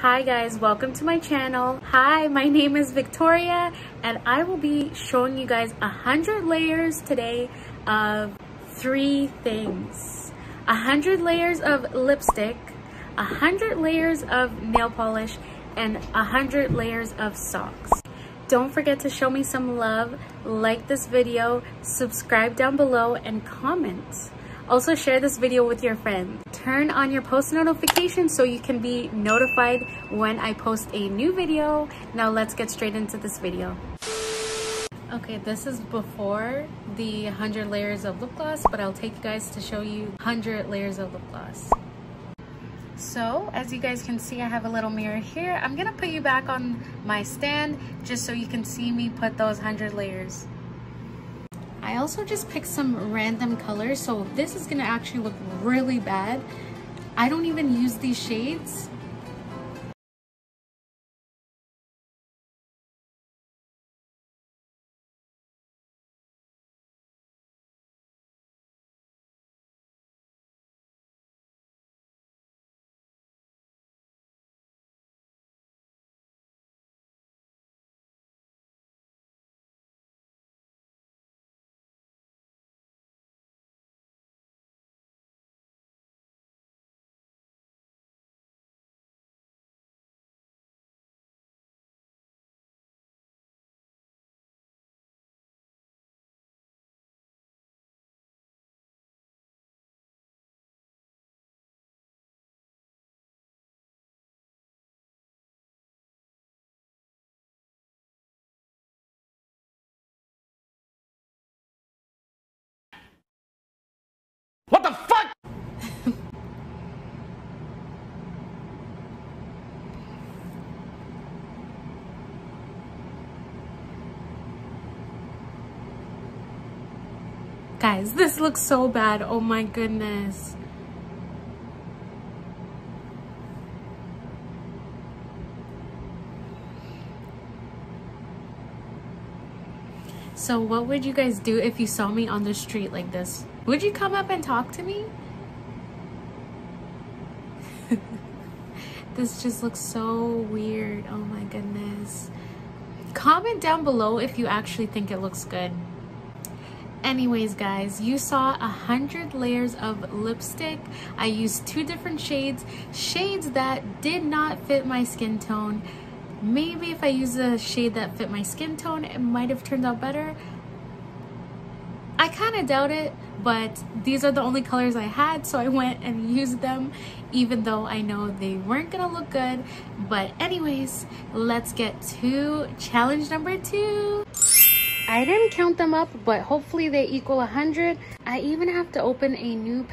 Hi guys, welcome to my channel. Hi, my name is Victoria and I will be showing you guys a hundred layers today of three things. A hundred layers of lipstick, a hundred layers of nail polish, and a hundred layers of socks. Don't forget to show me some love, like this video, subscribe down below, and comment. Also share this video with your friends. Turn on your post notifications so you can be notified when I post a new video. Now let's get straight into this video. Okay, this is before the 100 layers of lip gloss, but I'll take you guys to show you 100 layers of lip gloss. So, as you guys can see, I have a little mirror here. I'm gonna put you back on my stand just so you can see me put those 100 layers. I also just picked some random colors, so this is gonna actually look really bad. I don't even use these shades. Guys, this looks so bad. Oh my goodness. So what would you guys do if you saw me on the street like this? Would you come up and talk to me? this just looks so weird. Oh my goodness. Comment down below if you actually think it looks good. Anyways, guys, you saw a hundred layers of lipstick. I used two different shades, shades that did not fit my skin tone. Maybe if I use a shade that fit my skin tone, it might have turned out better. I kind of doubt it, but these are the only colors I had, so I went and used them, even though I know they weren't gonna look good. But anyways, let's get to challenge number two. I didn't count them up, but hopefully they equal 100. I even have to open a new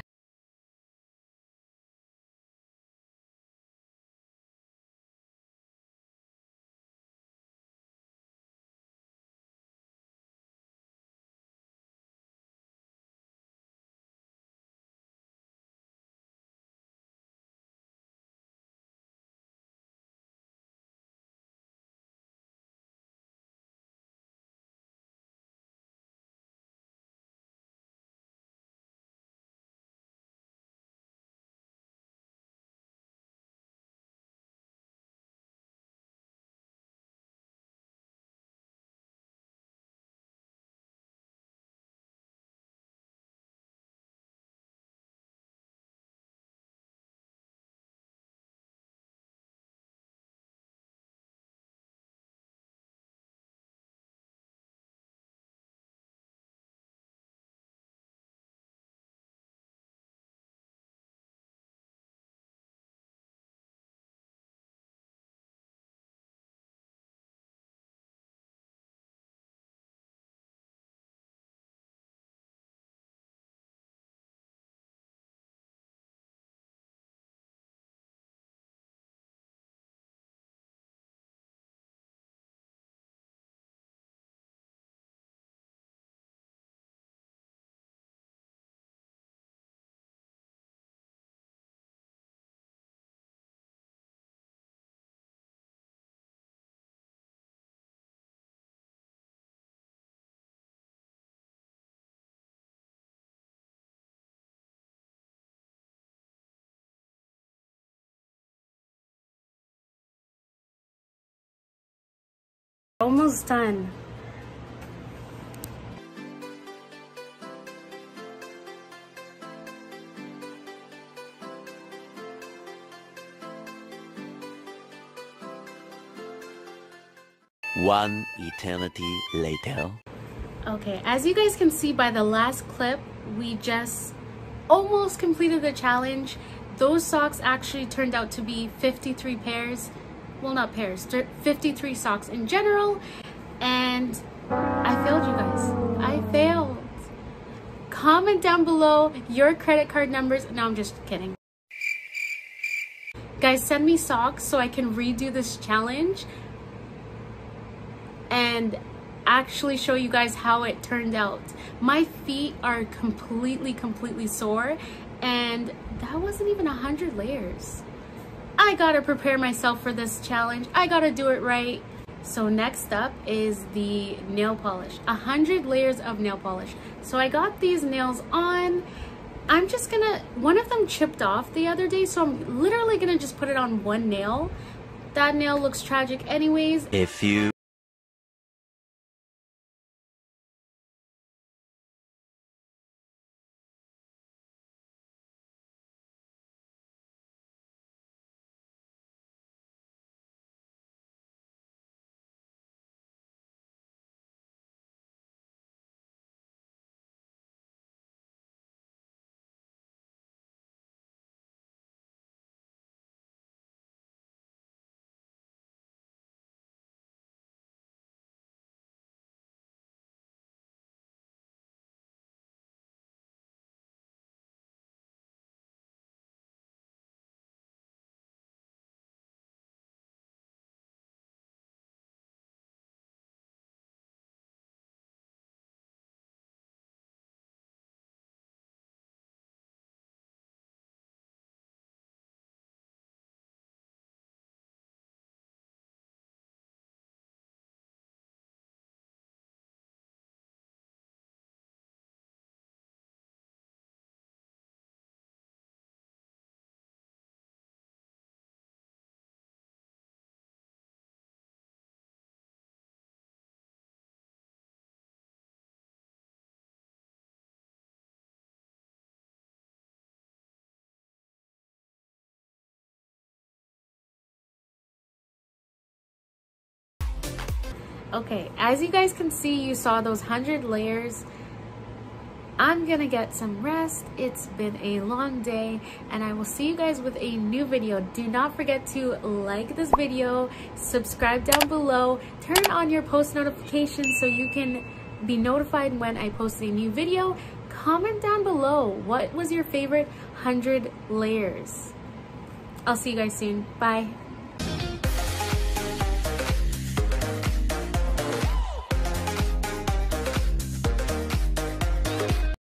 Almost done. One eternity later. Okay, as you guys can see by the last clip, we just almost completed the challenge. Those socks actually turned out to be 53 pairs. Well, not pairs, 53 socks in general. And I failed you guys. I failed. Comment down below your credit card numbers. No, I'm just kidding. Guys, send me socks so I can redo this challenge and actually show you guys how it turned out. My feet are completely, completely sore and that wasn't even a hundred layers. I gotta prepare myself for this challenge. I gotta do it right. So next up is the nail polish. A hundred layers of nail polish. So I got these nails on. I'm just gonna, one of them chipped off the other day, so I'm literally gonna just put it on one nail. That nail looks tragic anyways. A few Okay, as you guys can see, you saw those 100 layers. I'm gonna get some rest. It's been a long day and I will see you guys with a new video. Do not forget to like this video, subscribe down below, turn on your post notifications so you can be notified when I post a new video. Comment down below, what was your favorite 100 layers? I'll see you guys soon. Bye.